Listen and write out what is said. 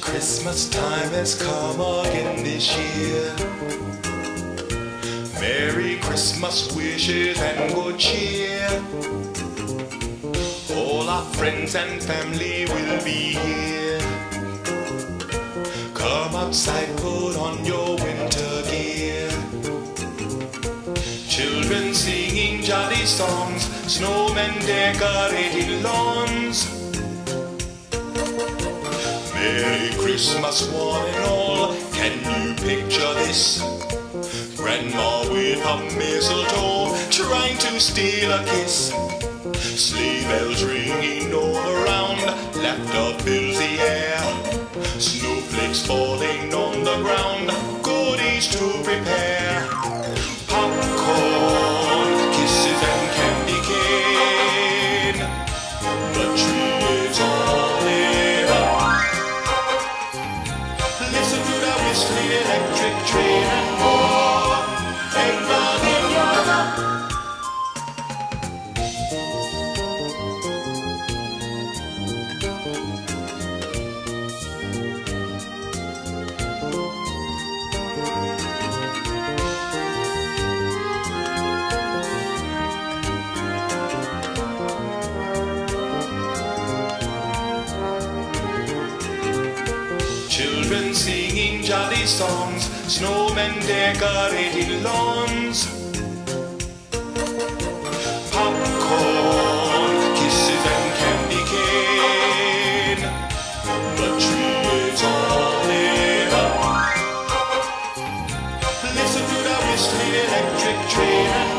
Christmas time has come again this year. Merry Christmas wishes and good cheer. All our friends and family will be here. Come outside, put on your Children singing jolly songs, snowmen decorating lawns. Merry Christmas, one and all. Can you picture this? Grandma with a mistletoe trying to steal a kiss. Sleigh bells ringing all around, laughter fills electric train and more. Children singing jolly songs, snowmen decorating lawns. Popcorn, kisses and candy cane. The tree is all lit up. Listen to the whistling electric train and